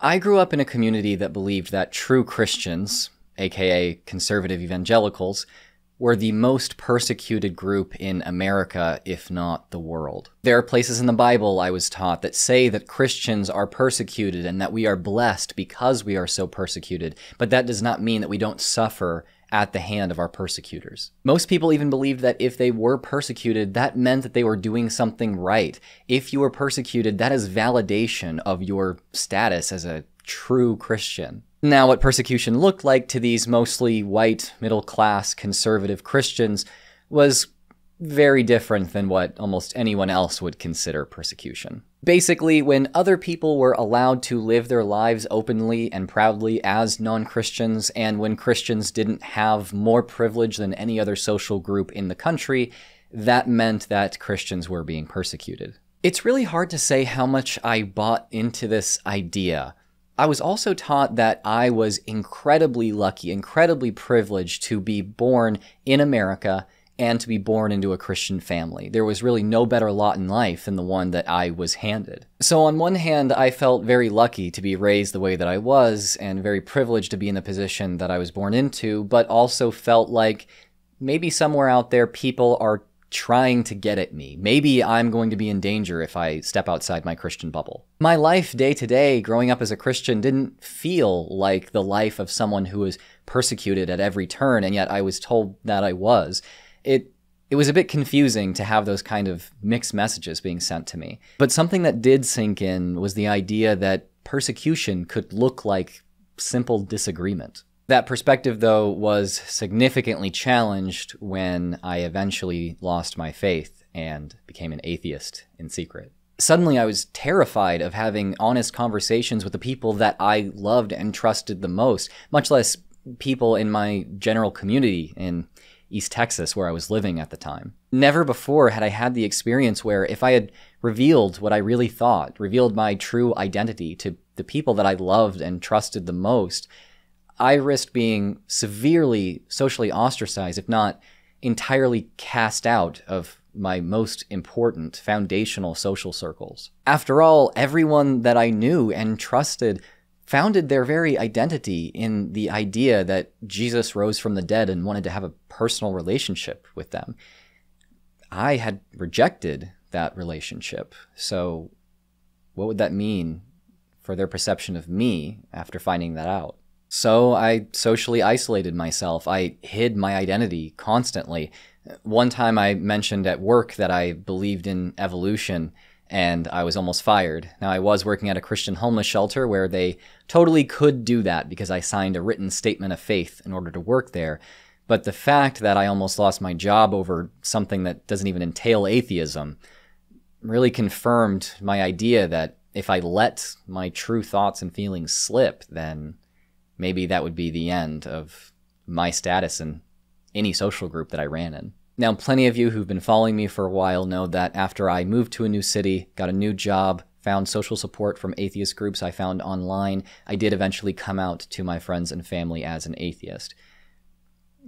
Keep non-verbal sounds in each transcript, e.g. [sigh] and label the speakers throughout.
Speaker 1: I grew up in a community that believed that true Christians, aka conservative evangelicals, were the most persecuted group in America, if not the world. There are places in the Bible, I was taught, that say that Christians are persecuted and that we are blessed because we are so persecuted, but that does not mean that we don't suffer at the hand of our persecutors. Most people even believed that if they were persecuted, that meant that they were doing something right. If you were persecuted, that is validation of your status as a true Christian. Now, what persecution looked like to these mostly white, middle class, conservative Christians was very different than what almost anyone else would consider persecution. Basically, when other people were allowed to live their lives openly and proudly as non Christians, and when Christians didn't have more privilege than any other social group in the country, that meant that Christians were being persecuted. It's really hard to say how much I bought into this idea. I was also taught that I was incredibly lucky, incredibly privileged to be born in America and to be born into a Christian family. There was really no better lot in life than the one that I was handed. So, on one hand, I felt very lucky to be raised the way that I was and very privileged to be in the position that I was born into, but also felt like maybe somewhere out there people are trying to get at me. Maybe I'm going to be in danger if I step outside my Christian bubble. My life day to day growing up as a Christian didn't feel like the life of someone who was persecuted at every turn, and yet I was told that I was. It it was a bit confusing to have those kind of mixed messages being sent to me. But something that did sink in was the idea that persecution could look like simple disagreement. That perspective, though, was significantly challenged when I eventually lost my faith and became an atheist in secret. Suddenly, I was terrified of having honest conversations with the people that I loved and trusted the most, much less people in my general community in East Texas, where I was living at the time. Never before had I had the experience where if I had revealed what I really thought, revealed my true identity to the people that I loved and trusted the most, I risked being severely socially ostracized, if not entirely cast out of my most important foundational social circles. After all, everyone that I knew and trusted founded their very identity in the idea that Jesus rose from the dead and wanted to have a personal relationship with them. I had rejected that relationship. So, what would that mean for their perception of me after finding that out? So I socially isolated myself. I hid my identity constantly. One time I mentioned at work that I believed in evolution and I was almost fired. Now, I was working at a Christian homeless shelter where they totally could do that because I signed a written statement of faith in order to work there. But the fact that I almost lost my job over something that doesn't even entail atheism really confirmed my idea that if I let my true thoughts and feelings slip, then maybe that would be the end of my status in any social group that I ran in. Now, plenty of you who've been following me for a while know that after I moved to a new city, got a new job, found social support from atheist groups I found online, I did eventually come out to my friends and family as an atheist.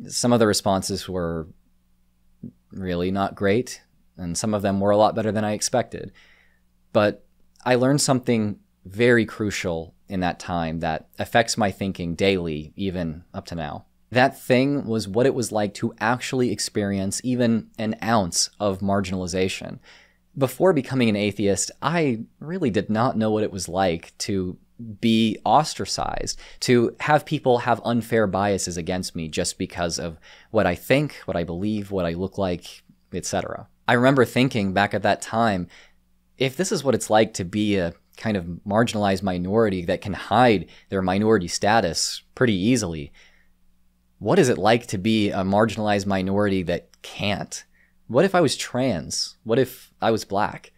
Speaker 1: Some of the responses were really not great, and some of them were a lot better than I expected. But I learned something very crucial in that time that affects my thinking daily, even up to now. That thing was what it was like to actually experience even an ounce of marginalization. Before becoming an atheist, I really did not know what it was like to be ostracized, to have people have unfair biases against me just because of what I think, what I believe, what I look like, etc. I remember thinking back at that time, if this is what it's like to be a kind of marginalized minority that can hide their minority status pretty easily. What is it like to be a marginalized minority that can't? What if I was trans? What if I was black?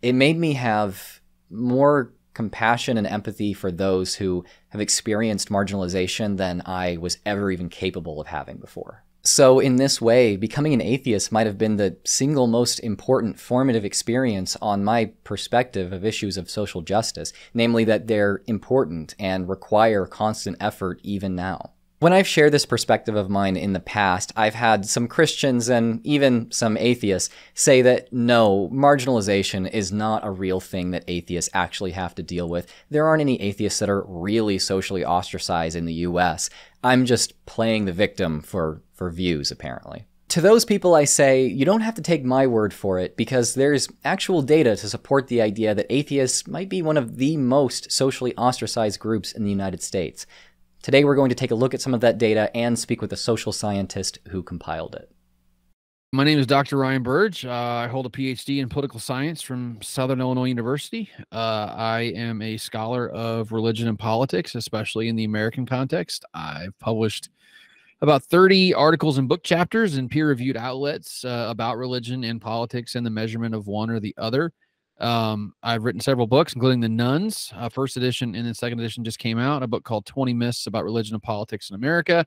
Speaker 1: It made me have more compassion and empathy for those who have experienced marginalization than I was ever even capable of having before. So, in this way, becoming an atheist might have been the single most important formative experience on my perspective of issues of social justice, namely that they're important and require constant effort even now. When I've shared this perspective of mine in the past, I've had some Christians and even some atheists say that no, marginalization is not a real thing that atheists actually have to deal with. There aren't any atheists that are really socially ostracized in the US. I'm just playing the victim for, for views, apparently. To those people, I say, you don't have to take my word for it because there's actual data to support the idea that atheists might be one of the most socially ostracized groups in the United States. Today, we're going to take a look at some of that data and speak with a social scientist who compiled it.
Speaker 2: My name is Dr. Ryan Burge. Uh, I hold a PhD in political science from Southern Illinois University. Uh, I am a scholar of religion and politics, especially in the American context. I've published about 30 articles and book chapters in peer reviewed outlets uh, about religion and politics and the measurement of one or the other. Um, I've written several books, including The Nones, Uh, first edition and then second edition just came out. A book called 20 Myths About Religion and Politics in America.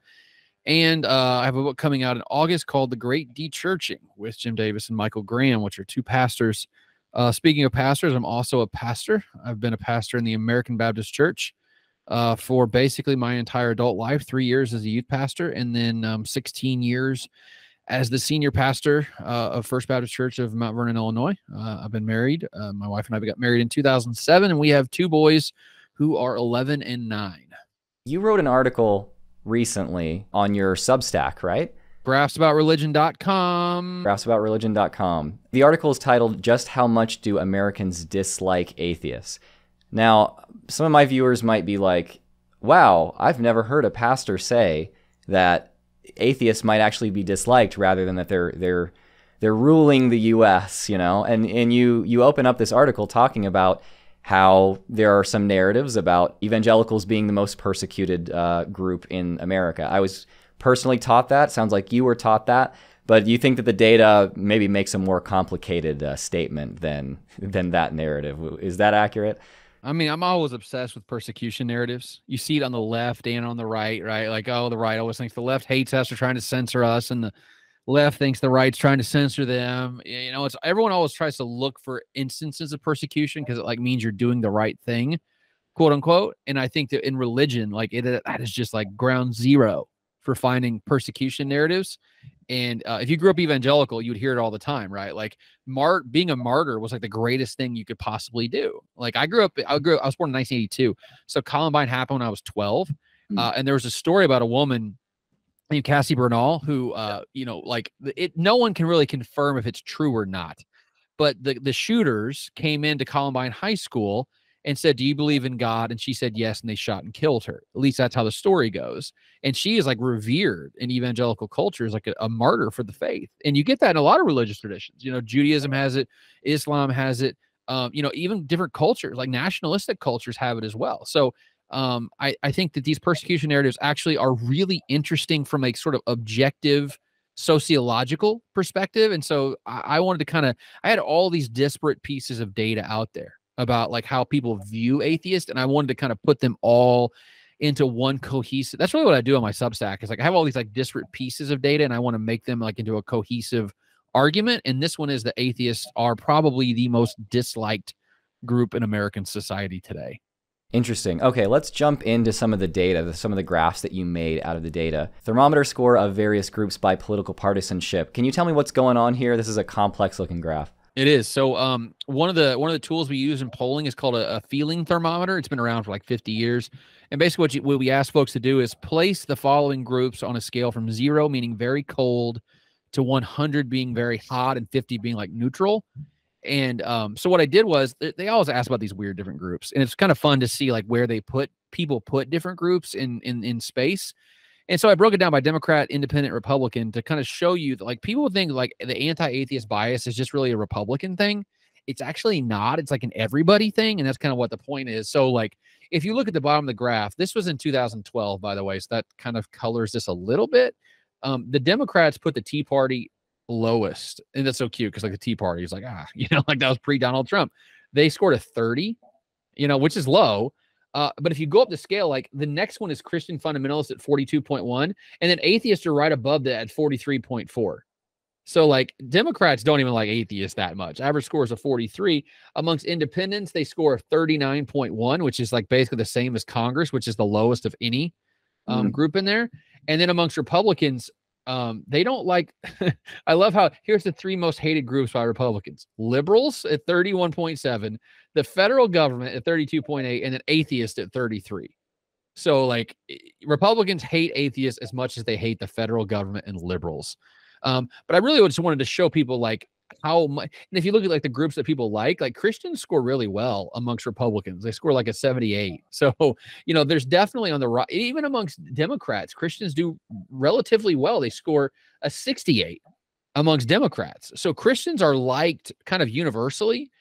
Speaker 2: And uh, I have a book coming out in August called The Great Dechurching with Jim Davis and Michael Graham, which are two pastors. Uh, speaking of pastors, I'm also a pastor. I've been a pastor in the American Baptist Church uh, for basically my entire adult life three years as a youth pastor, and then um, 16 years as the senior pastor uh, of First Baptist Church of Mount Vernon, Illinois. Uh, I've been married. Uh, my wife and I got married in 2007, and we have two boys who are 11 and 9.
Speaker 1: You wrote an article recently on your Substack, right?
Speaker 2: Graphsaboutreligion.com.
Speaker 1: Graphsaboutreligion.com. The article is titled Just How Much Do Americans Dislike Atheists? Now, some of my viewers might be like, wow, I've never heard a pastor say that atheists might actually be disliked rather than that they're they're they're ruling the US, you know. And and you you open up this article talking about how there are some narratives about evangelicals being the most persecuted uh, group in America. I was personally taught that. Sounds like you were taught that. But you think that the data maybe makes a more complicated uh, statement than than that narrative? Is that accurate?
Speaker 2: I mean, I'm always obsessed with persecution narratives. You see it on the left and on the right, right? Like, oh, the right always thinks the left hates us or trying to censor us, and the left thinks the right's trying to censor them. You know, it's everyone always tries to look for instances of persecution because it like means you're doing the right thing, quote unquote. And I think that in religion, like it that is just like ground zero for finding persecution narratives. And uh, if you grew up evangelical, you would hear it all the time, right? Like, mart being a martyr was like the greatest thing you could possibly do. Like, I grew up, I grew, I was born in 1982, so Columbine happened when I was 12, mm-hmm. uh, and there was a story about a woman named Cassie Bernall who, uh, you know, like it. No one can really confirm if it's true or not, but the the shooters came into Columbine High School and said, Do you believe in God? And she said, Yes. And they shot and killed her. At least that's how the story goes. And she is like revered in evangelical culture as like a, a, martyr for the faith. And you get that in a lot of religious traditions. You know, Judaism has it, Islam has it. Um, you know, even different cultures, like nationalistic cultures, have it as well. So um, I, I think that these persecution narratives actually are really interesting from a sort of objective sociological perspective. And so I, I wanted to kind of, I had all these disparate pieces of data out there about like how people view atheists, and I wanted to kind of put them all into one cohesive. That's really what I do on my Substack. Is like I have all these like disparate pieces of data, and I want to make them like into a cohesive argument. And this one is that atheists are probably the most disliked group in American society today.
Speaker 1: Interesting. Okay, let's jump into some of the data, some of the graphs that you made out of the data. Thermometer score of various groups by political partisanship. Can you tell me what's going on here? This is a complex looking graph.
Speaker 2: It is. So um one of the one of the tools we use in polling is called a, a feeling thermometer. It's been around for like 50 years. And basically what, you, what we ask folks to do is place the following groups on a scale from 0 meaning very cold to 100 being very hot and 50 being like neutral. And um so what I did was they, they always ask about these weird different groups and it's kind of fun to see like where they put people put different groups in in in space. And so I broke it down by Democrat, Independent, Republican to kind of show you that like people think like the anti-atheist bias is just really a Republican thing. It's actually not. It's like an everybody thing, and that's kind of what the point is. So like if you look at the bottom of the graph, this was in 2012, by the way, so that kind of colors this a little bit. Um, the Democrats put the Tea Party lowest, and that's so cute because like the Tea Party is like ah, [laughs] you know, like that was pre Donald Trump. They scored a 30, you know, which is low. Uh, but if you go up the scale, like the next one is Christian fundamentalists at 42.1, and then atheists are right above that at 43.4. So like Democrats don't even like atheists that much. Average score is a 43. Amongst independents, they score a 39.1, which is like basically the same as Congress, which is the lowest of any um, mm. group in there. And then amongst Republicans, um, they don't like. [laughs] I love how here's the three most hated groups by Republicans: liberals at 31.7, the federal government at 32.8, and then atheists at 33. So, like, Republicans hate atheists as much as they hate the federal government and liberals. Um, but I really just wanted to show people like how much and if you look at like the groups that people like like christians score really well amongst republicans. They score like a 78 [laughs] so you know there's definitely on the right even amongst democrats christians do relatively well. They score a 68 amongst democrats. So christians are liked kind of universally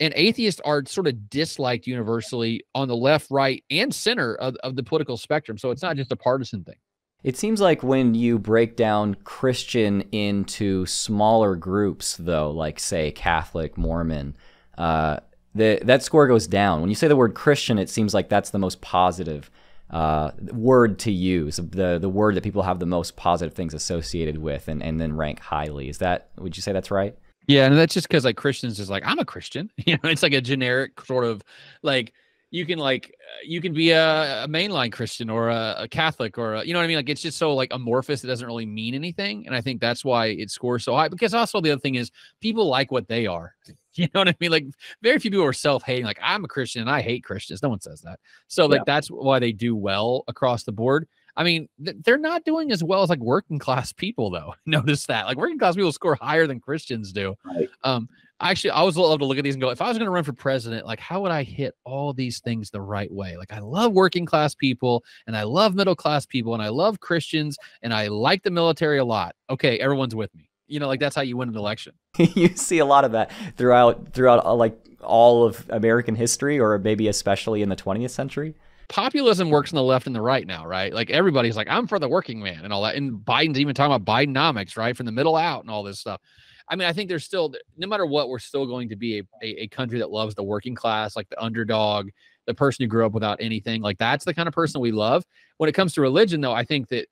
Speaker 2: and atheists are sort of disliked universally on the left right and center of, of the political spectrum. So it's not just a partisan thing
Speaker 1: it seems like when you break down Christian into smaller groups, though, like say Catholic, Mormon, uh, that score goes down. When you say the word Christian, it seems like that's the most positive uh, word to use, the the word that people have the most positive things associated with, and, and then rank highly. Is that? Would you say that's right?
Speaker 2: Yeah, and that's just because like Christians is like I'm a Christian. [laughs] You know, it's like a generic sort of like you can like uh, you can be a, a mainline Christian or a, a Catholic or a, you know what I mean. Like it's just so like amorphous; it doesn't really mean anything. And I think that's why it scores so high. Because also the other thing is people like what they are. [laughs] You know what I mean? Like very few people are self-hating. Like I'm a Christian and I hate Christians. No one says that. So like yeah. that's why they do well across the board. I mean, th- they're not doing as well as like working class people, though. [laughs] Notice that like working class people score higher than Christians do. Right. Um, actually I always love to look at these and go, if I was going to run for president, like how would I hit all these things the right way? Like I love working class people and I love middle class people and I love Christians and I like the military a lot. Okay, everyone's with me. You know, like that's how you win an election. [laughs]
Speaker 1: you see a lot of that throughout throughout uh, like all of American history or maybe especially in the 20th century
Speaker 2: populism works on the left and the right now, right? Like everybody's like, I'm for the working man and all that. And Biden's even talking about Bidenomics, right? From the middle out and all this stuff. I mean, I think there's still, no matter what, we're still going to be a, a, a, country that loves the working class, like the underdog, the person who grew up without anything. Like that's the kind of person we love. When it comes to religion, though, I think that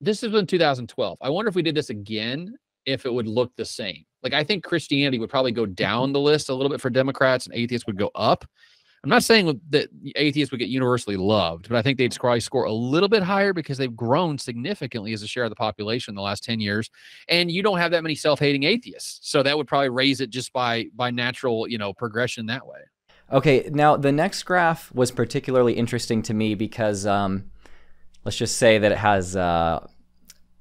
Speaker 2: this is in 2012. I wonder if we did this again, if it would look the same. Like I think Christianity would probably go mm-hmm. down the list a little bit for Democrats, and atheists would go up. I'm not saying that atheists would get universally loved, but I think they'd probably score a little bit higher because they've grown significantly as a share of the population in the last 10 years. And you don't have that many self-hating atheists. So that would probably raise it just by by natural, you know, progression that way.
Speaker 1: Okay, now the next graph was particularly interesting to me because um, let's just say that it has uh,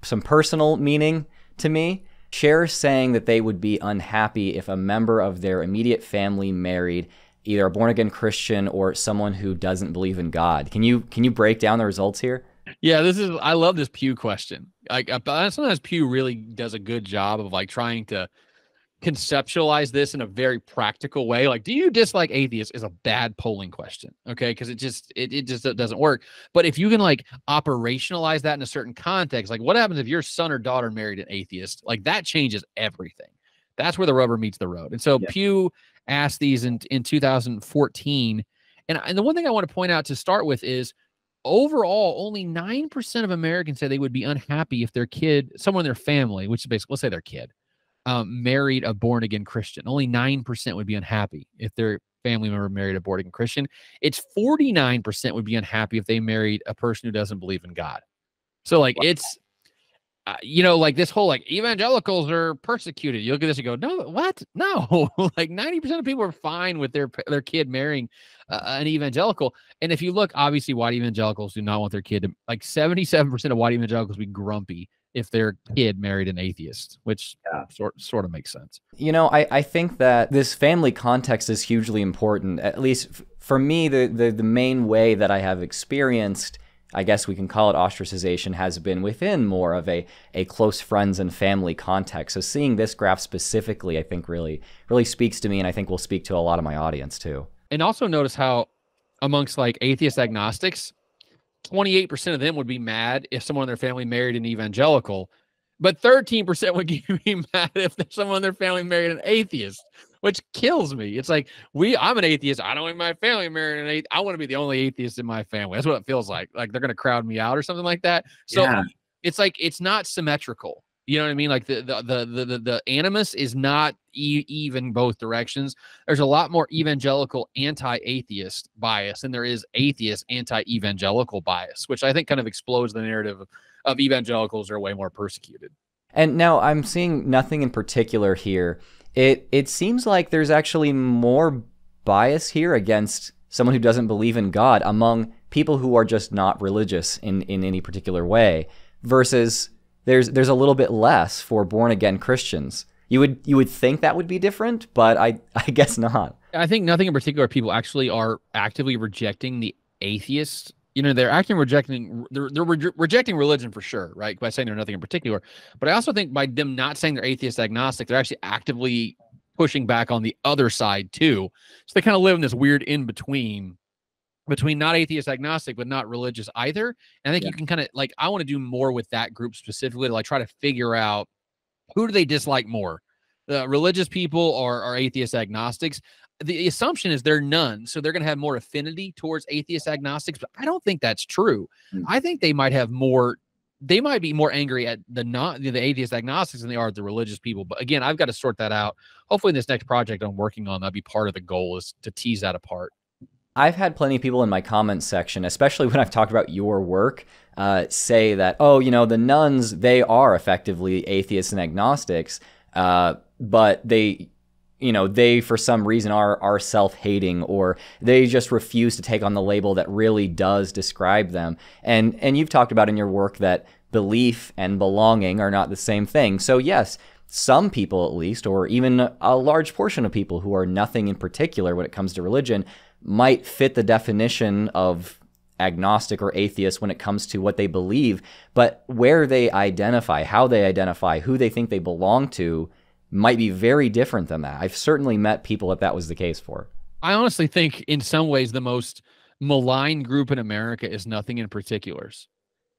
Speaker 1: some personal meaning to me. Share saying that they would be unhappy if a member of their immediate family married either a born again Christian or someone who doesn't believe in God. Can you can you break down the results here?
Speaker 2: Yeah, this is I love this Pew question. Like sometimes Pew really does a good job of like trying to conceptualize this in a very practical way like do you dislike atheists is a bad polling question okay because it just it, it just doesn't work but if you can like operationalize that in a certain context like what happens if your son or daughter married an atheist like that changes everything that's where the rubber meets the road and so yeah. pew asked these in, in 2014. And, and the one thing I want to point out to start with is overall, only 9% of Americans say they would be unhappy if their kid, someone in their family, which is basically, let's say their kid, um, married a born again Christian. Only 9% would be unhappy if their family member married a born again Christian. It's 49% would be unhappy if they married a person who doesn't believe in God. So, like, it's uh, you know, like this whole like evangelicals are persecuted. You look at this and go, no, what? [laughs] No, [laughs] like ninety percent of people are fine with their their kid marrying uh, an evangelical. And if you look, obviously, white evangelicals do not want their kid to like seventy seven percent of white evangelicals be grumpy if their kid married an atheist, which yeah. sort sort of makes sense.
Speaker 1: You know, I I think that this family context is hugely important. At least f- for me, the the the main way that I have experienced I guess we can call it ostracization, has been within more of a, a close friends and family context. So seeing this graph specifically, I think really really speaks to me, and I think will speak to a lot of my audience too.
Speaker 2: And also notice how amongst like atheist agnostics, 28% of them would be mad if someone in their family married an evangelical, but 13% would [laughs] be mad if someone in their family married an atheist which kills me. It's like we I'm an atheist. I don't want my family married an atheist. I want to be the only atheist in my family. That's what it feels like. Like they're gonna crowd me out or something like that. So yeah. it's like it's not symmetrical. You know what I mean? Like the the the the, the, animus is not e- even both directions. There's a lot more evangelical anti-atheist bias than there is atheist anti-evangelical bias, which I think kind of explodes the narrative of, of evangelicals are way more persecuted.
Speaker 1: And now I'm seeing nothing in particular here. It it seems like there's actually more bias here against someone who doesn't believe in God among people who are just not religious in, in any particular way versus there's there's a little bit less for born again Christians. You would you would think that would be different, but I [laughs] I guess not.
Speaker 2: I think nothing in particular. People actually are actively rejecting the atheist. You know, they're acting rejecting they're they're re- rejecting religion for sure, right? By saying they're nothing in particular. But I also think by them not saying they're atheist agnostic, they're actually actively pushing back on the other side too. So they kind of live in this weird in between between not atheist agnostic but not religious either. And i think yeah. you can kind of like i want to do more with that group specifically to like try to figure out who do they dislike more the religious people or, or atheist agnostics. The assumption is they're none so they're going to have more affinity towards atheist agnostics but i don't think that's true. Mm-hmm. i think they might have more they might be more angry at the not the atheist agnostics than they are at the religious people but again i've got to sort that out. Hopefully in this next project i'm working on that'll be part of the goal is to tease that apart
Speaker 1: I've had plenty of people in my comments section, especially [laughs] when I've talked about your work, uh, say that, oh, you know, the nones, they are effectively atheists and agnostics, uh, but they, you know, they for some reason are are self-hating or they just refuse to take on the label that really does describe them. And and you've talked about in your work that belief and belonging are not the same thing. So yes, some people at least, or even a large portion of people who are nothing in particular when it comes to religion, might fit the definition of agnostic or atheist when it comes to what they believe, but where they identify, how they identify, who they think they belong to might be very different than that. I've certainly met people that that was the case for.
Speaker 2: I honestly think in some ways the most malign group in America is nothing in particulars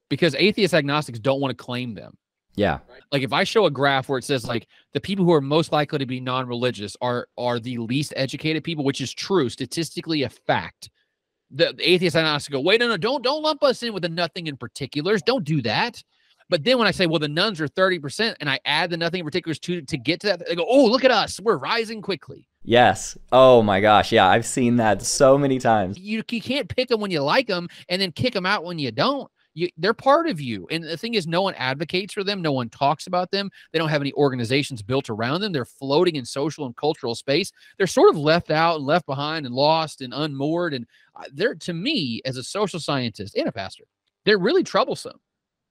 Speaker 2: because atheist agnostics don't want to claim them.
Speaker 1: Yeah.
Speaker 2: Like if I show a graph where it says like the people who are most likely to be non-religious are are the least educated people, which is true, statistically a fact. The, the atheist agnostic go, wait, no, no, don't don't lump us in with the nothing in particulars. Don't do that. But then when I say, well, the nones are 30%, and I add the nothing in particulars to to get to that, they go, oh, look at us. We're rising quickly.
Speaker 1: Yes. Oh my gosh. Yeah, I've seen that so many times.
Speaker 2: You, you can't pick them when you like them and then kick them out when you don't you, they're part of you. And the thing is, no one advocates for them. No one talks about them. They don't have any organizations built around them. They're floating in social and cultural space. They're sort of left out and left behind and lost and unmoored. And uh, they're, to me, as a social scientist and a pastor, they're really troublesome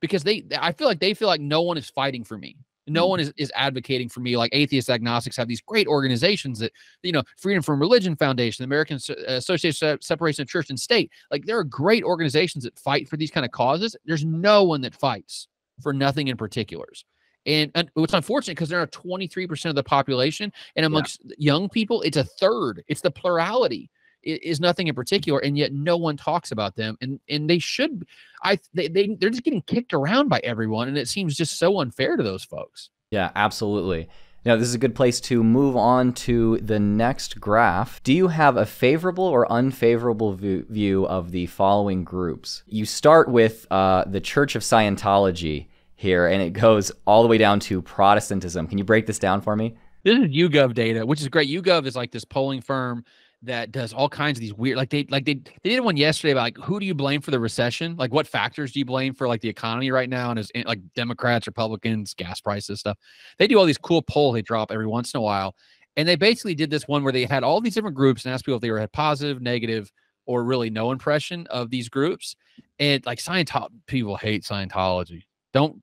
Speaker 2: because they, I feel like they feel like no one is fighting for me no mm-hmm. one is, is advocating for me like atheist agnostics have these great organizations that you know freedom from religion foundation the american association of separation of church and state like there are great organizations that fight for these kind of causes there's no one that fights for nothing in particulars and, and it's unfortunate because there are 23% of the population and amongst yeah. young people it's a third it's the plurality is nothing in particular and yet no one talks about them and and they should i they, they they're just getting kicked around by everyone and it seems just so unfair to those folks
Speaker 1: yeah absolutely now, this is a good place to move on to the next graph. Do you have a favorable or unfavorable view of the following groups? You start with uh, the Church of Scientology here, and it goes all the way down to Protestantism. Can you break this down for me?
Speaker 2: This is YouGov data, which is great. YouGov is like this polling firm that does all kinds of these weird like they like they they did one yesterday about like who do you blame for the recession? Like what factors do you blame for like the economy right now and is eh, like democrats republicans gas prices stuff? They do all these cool polls they drop every once in a while and they basically did this one where they had all these different groups and asked people if they were had positive negative or really no impression of these groups and like scientology people hate scientology. Don't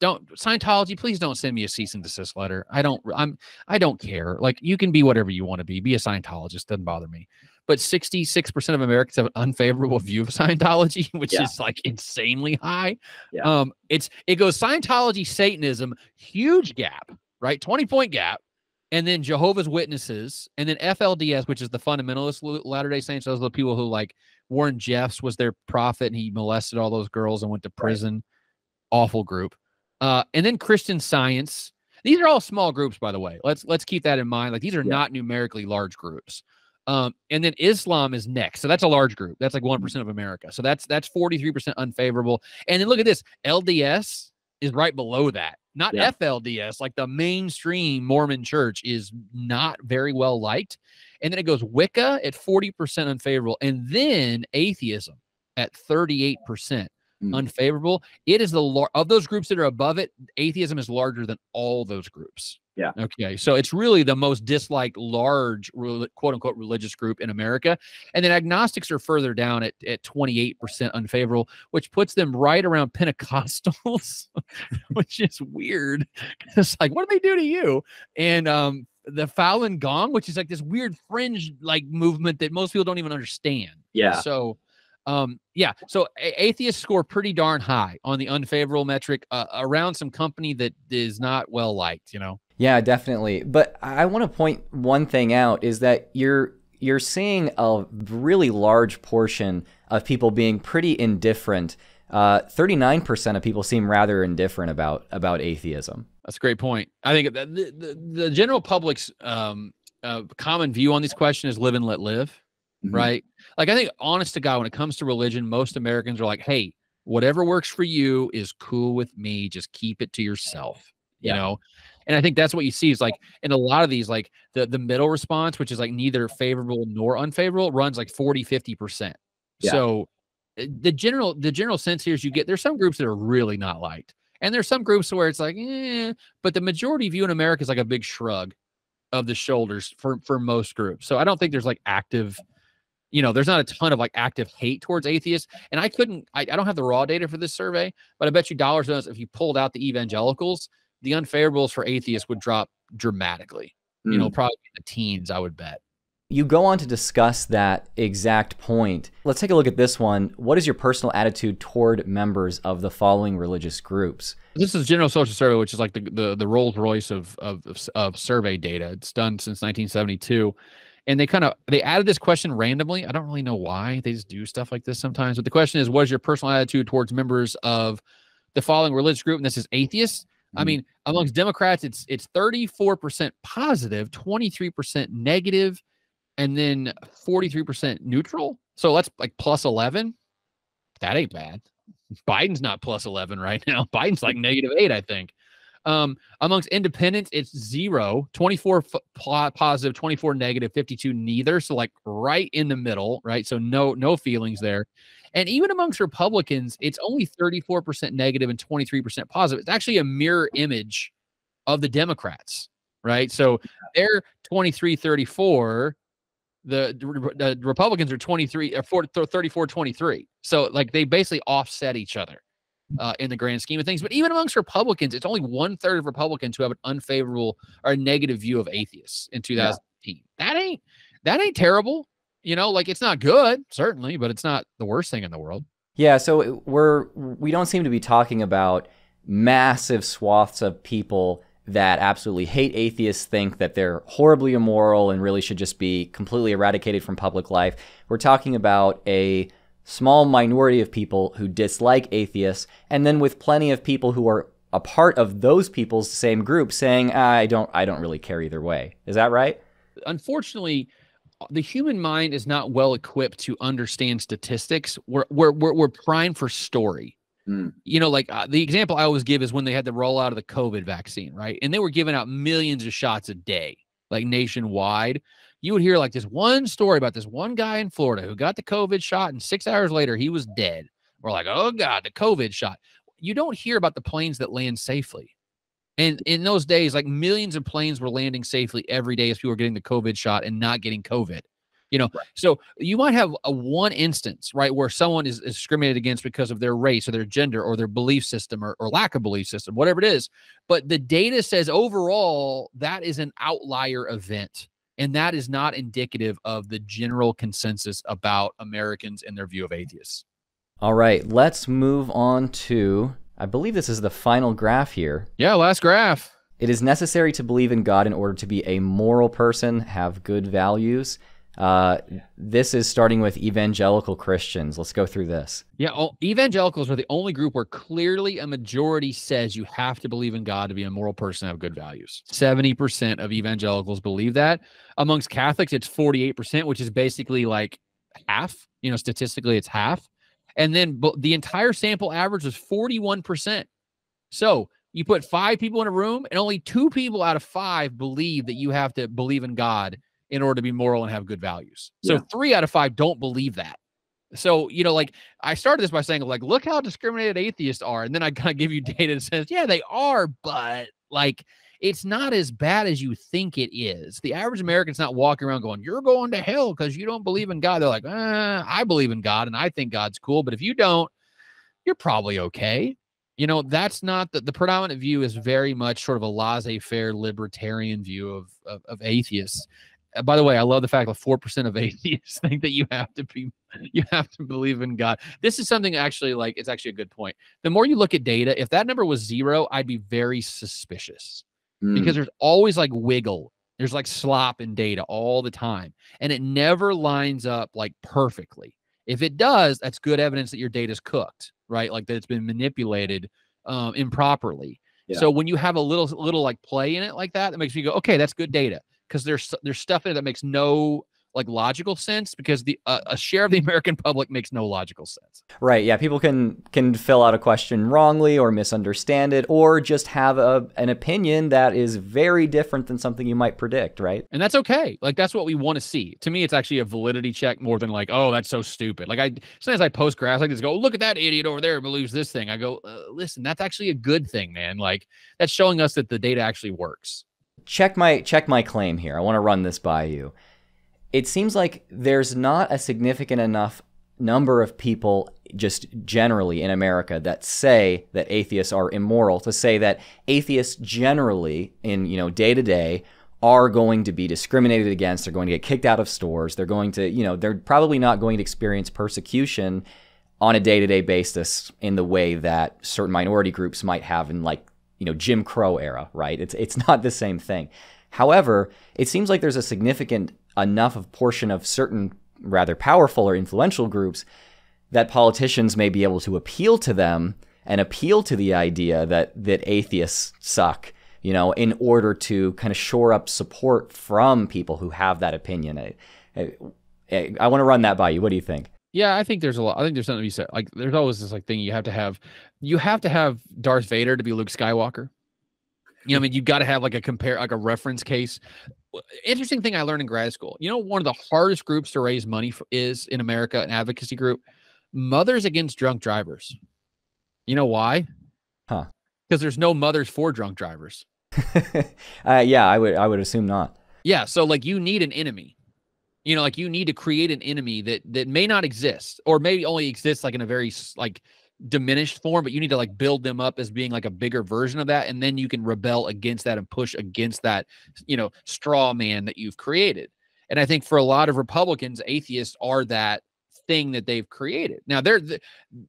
Speaker 2: don't Scientology, please don't send me a cease and desist letter. I don't I'm I don't care. Like you can be whatever you want to be. Be a Scientologist, doesn't bother me. But 66% of Americans have an unfavorable view of [laughs] Scientology, which yeah. is like insanely high. Yeah. Um, it's it goes Scientology, Satanism, huge gap, right? 20 point gap. And then Jehovah's Witnesses, and then FLDS, which is the fundamentalist Latter day Saints. Those are the people who like Warren Jeffs was their prophet and he molested all those girls and went to prison. Right. Awful group. Uh, and then Christian Science. These are all small groups, by the way. Let's let's keep that in mind. Like these are yeah. not numerically large groups. Um, and then Islam is next. So that's a large group. That's like 1% of America. So that's that's 43% unfavorable. And then look at this. LDS is right below that. Not
Speaker 3: Yeah.
Speaker 2: FLDS, like the mainstream Mormon church is not very well liked. And then it goes Wicca at 40% unfavorable, and then atheism at 38%
Speaker 3: Mm.
Speaker 2: unfavorable. It is the lar- of those groups that are above it, atheism is larger than all those groups.
Speaker 3: Yeah.
Speaker 2: Okay. So it's really the most disliked large quote unquote religious group in America. And then agnostics are further down at, at 28% unfavorable, which puts them right around Pentecostals, [laughs] which is weird. It's like, what do they do to you? And um the Falun Gong, which is like this weird fringe like movement that most people don't even understand.
Speaker 3: Yeah.
Speaker 2: So, um, yeah. So a- atheists score pretty darn high on the unfavorable metric uh, around some company that is not well liked. You know.
Speaker 1: Yeah, definitely. But I want to point one thing out is that you're you're seeing a really large portion of people being pretty indifferent. Uh, 39% of people seem rather indifferent about about atheism.
Speaker 2: That's a great point. I think the, the, the general public's um, uh, common view on these questions is live and let live,
Speaker 3: Mhm.
Speaker 2: right? Like, I think, honest to God, when it comes to religion, most Americans are like, hey, whatever works for you is cool with me. Just keep it to yourself, you
Speaker 3: Yeah.
Speaker 2: know? And I think that's what you see is like in a lot of these, like the, the middle response, which is like neither favorable nor unfavorable, runs like 40, 50%.
Speaker 3: Yeah.
Speaker 2: So uh, the general the general sense here is you get there's some groups that are really not liked. And there's some groups where it's like, eh, but the majority view in America is like a big shrug of the shoulders for for most groups. So I don't think there's like active, you know, there's not a ton of like active hate towards atheists. And I couldn't, I, I don't have the raw data for this survey, but I bet you dollars and cents if you pulled out the evangelicals, the unfavorables for atheists would drop dramatically. You know,
Speaker 3: Mm.
Speaker 2: probably in the teens, I would bet.
Speaker 1: You go on to discuss that exact point. Let's take a look at this one. What is your personal attitude toward members of the following religious groups?
Speaker 2: This is General Social Survey, which is like the the, the Rolls Royce of, of of of survey data. It's done since 1972, and they kind of they added this question randomly. I don't really know why they just do stuff like this sometimes. But the question is, what is your personal attitude towards members of the following religious group? And this is atheists. I
Speaker 3: Mhm.
Speaker 2: mean, amongst Democrats, it's it's 34% positive, 23% negative, and then 43% neutral. So let's like plus 11. That ain't bad. Biden's not plus 11 right now. [laughs] Biden's like [laughs] negative eight, I think. Um, amongst independents, it's zero, 24 f- positive, 24 negative, 52 neither. So like right in the middle, right? So no, no feelings there. And even amongst Republicans, it's only 34% negative and 23% positive. It's actually a mirror image of the Democrats, right? So they're 23 34. The, the Republicans are 23 or 34 23. So like they basically offset each other uh, in the grand scheme of things. But even amongst Republicans, it's only one third of Republicans who have an unfavorable or a negative view of atheists in 2018. That ain't that ain't terrible. You know, like it's not good, certainly, but it's not the worst thing in the world.
Speaker 1: Yeah, so we're we don't seem to be talking about massive swaths of people that absolutely hate atheists, think that they're horribly immoral and really should just be completely eradicated from public life. We're talking about a small minority of people who dislike atheists, and then with plenty of people who are a part of those people's same group saying, "I don't, I don't really care either way." Is that right?
Speaker 2: unfortunately, the human mind is not well equipped to understand statistics. We're we're we're, we're primed for story.
Speaker 3: Mm.
Speaker 2: You know, like uh, the example I always give is when they had the rollout of the COVID vaccine, right? And they were giving out millions of shots a day, like nationwide. You would hear like this one story about this one guy in Florida who got the COVID shot, and six hours later he was dead. We're like, oh god, the COVID shot. You don't hear about the planes that land safely. And in those days, like millions of planes were landing safely every day as people were getting the COVID shot and not getting COVID. You know, so you might have a one instance, right, where someone is, is discriminated against because of their race or their gender or their belief system or, or lack of belief system, whatever it is. But the data says overall that is an outlier event. And that is not indicative of the general consensus about Americans and their view of atheists.
Speaker 1: All right, let's move on to. I believe this is the final graph here.
Speaker 2: Yeah, last graph.
Speaker 1: It is necessary to believe in God in order to be a moral person, have good values. Uh, this is starting with evangelical Christians. Let's go through this.
Speaker 2: Yeah, evangelicals are the only group where clearly a majority says you have to believe in God to be a moral person and have good values. 70% of evangelicals believe that. Amongst Catholics, it's 48%, which is basically like half. You know, statistically, it's half. And then the entire sample average was 41%. So you put five people in a room, and only two people out of five believe that you have to believe in God in order to be moral and have good values. So
Speaker 3: Yeah.
Speaker 2: three out of five don't believe that. So, you know, like I started this by saying, like, look how discriminated atheists are. And then I kind of give you [laughs] data that says, yeah, they are, but like it's not as bad as you think it is. The average American's not walking around going, you're going to hell because you don't believe in God. They're like, uh, I believe in God and I think God's cool. But if you don't, you're probably okay. You know, that's not the, the predominant view is very much sort of a laissez faire libertarian view of, of, of atheists. Uh, by the way, I love the fact that 4% of [laughs] atheists think that you have to be, you have to believe in God. This is something actually like, it's actually a good point. The more you look at data, if that number was zero, I'd be very suspicious
Speaker 3: Mm.
Speaker 2: because there's always like wiggle. There's like slop in data all the time, and it never lines up like perfectly. If it does, that's good evidence that your data's cooked, right? Like that it's been manipulated um, improperly.
Speaker 3: Yeah.
Speaker 2: So when you have a little little like play in it like that, that makes me go, okay, that's good data because there's there's stuff in it that makes no like logical sense because the uh, a share of the [laughs] American public makes no logical sense.
Speaker 1: Right. Yeah. People can can fill out a question wrongly or misunderstand it, or just have a, an opinion that is very different than something you might predict. Right.
Speaker 2: and that's okay. Like that's what we want to see. To me, it's actually a validity check more than like, oh, that's so stupid. Like I sometimes I post graphs like this, go look at that idiot over there believes this thing. I go, uh, listen, that's actually a good thing, man. Like that's showing us that the data actually works.
Speaker 1: Check my check my claim here. I want to run this by you. It seems like there's not a significant enough number of people just generally in America that say that atheists are immoral to say that atheists generally in, you know, day to day are going to be discriminated against, they're going to get kicked out of stores, they're going to, you know, they're probably not going to experience persecution on a day-to-day basis in the way that certain minority groups might have in like you know Jim Crow era, right? It's it's [laughs] not the same thing. However, it seems like there's a significant enough of portion of certain rather powerful or influential groups that politicians may be able to appeal to them and appeal to the idea that that atheists suck, you know, in order to kind of shore up support from people who have that opinion. I, I, I want to run that by you. What do you think?
Speaker 2: Yeah, I think there's a lot. I think there's something to be said. Like there's always this like thing you have to have. You have to have Darth Vader to be Luke Skywalker. You know, I mean, you got to have like a compare, like a reference case. Interesting thing I learned in grad school. You know, one of the hardest groups to raise money for is in America, an advocacy group, Mothers Against Drunk Drivers. You know why?
Speaker 1: Huh.
Speaker 2: Because there's no mothers for drunk drivers. [laughs]
Speaker 1: uh, yeah, I would I would assume not.
Speaker 2: Yeah, so like you need an enemy. You know, like you need to create an enemy that that may not exist or maybe only exists like in a very like diminished form, but you need to like build them up as being like a bigger version of that and then you can rebel against that and push against that, you know, straw man that you've created. And I think for a lot of Republicans, atheists are that thing that they've created. Now, they're the,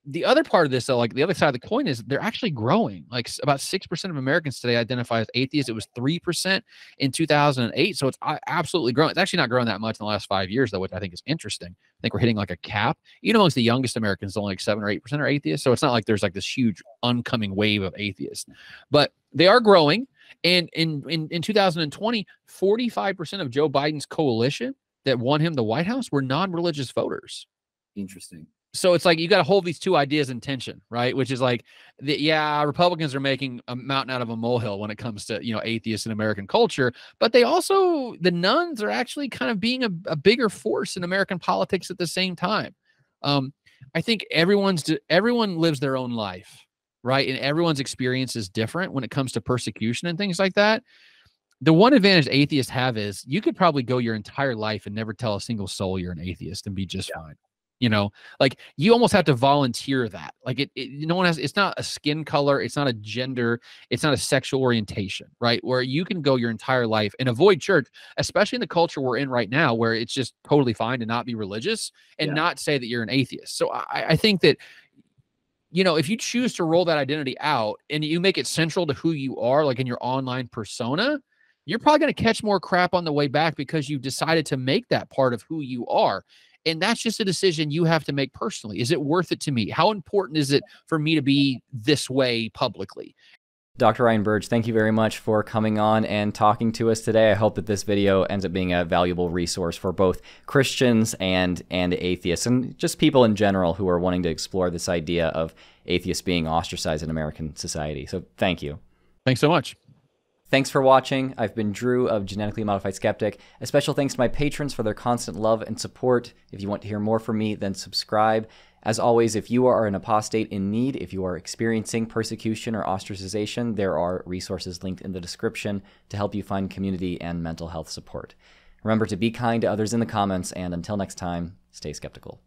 Speaker 2: the other part of this, though, like the other side of the coin is they're actually growing. Like about 6% of Americans today identify as atheists. It was 3% in 2008. So it's absolutely growing. It's actually not growing that much in the last five years, though, which I think is interesting. I think we're hitting like a cap. Even amongst the youngest Americans, only like seven or 8% are atheists. So it's not like there's like this huge oncoming wave of atheists, but they are growing. And in, in, in 2020, 45% of Joe Biden's coalition that won him the White House were non religious voters
Speaker 3: Interesting.
Speaker 2: so it's like you got to hold these two ideas in tension, right? Which is like, the, yeah, Republicans are making a mountain out of a molehill when it comes to you know atheists in American culture, but they also the nones are actually kind of being a, a bigger force in American politics at the same time. Um, I think everyone's everyone lives their own life, right? And everyone's experience is different when it comes to persecution and things like that. The one advantage atheists have is you could probably go your entire life and never tell a single soul you're an atheist and be just fine you know like you almost have to volunteer that like it, it no one has it's not a skin color it's not a gender it's not a sexual orientation right where you can go your entire life and avoid church especially in the culture we're in right now where it's just totally fine to not be religious and
Speaker 3: Yeah.
Speaker 2: not say that you're an atheist so i i think that you know if you choose to roll that identity out and you make it central to who you are like in your online persona you're probably going to catch more crap on the way back because you've decided to make that part of who you are and that's just a decision you have to make personally. Is it worth it to me? How important is it for me to be this way publicly?
Speaker 1: Dr. Ryan Burge, thank you very much for coming on and talking to us today. I hope that this video ends up being a valuable resource for both Christians and and atheists and just people in general who are wanting to explore this idea of atheists being ostracized in American society. So thank you.
Speaker 2: Thanks so much.
Speaker 1: Thanks for watching. I've been Drew of Genetically Modified Skeptic. A special thanks to my patrons for their constant love and support. If you want to hear more from me, then subscribe. As always, if you are an apostate in need, if you are experiencing persecution or ostracization, there are resources linked in the description to help you find community and mental health support. Remember to be kind to others in the comments, and until next time, stay skeptical.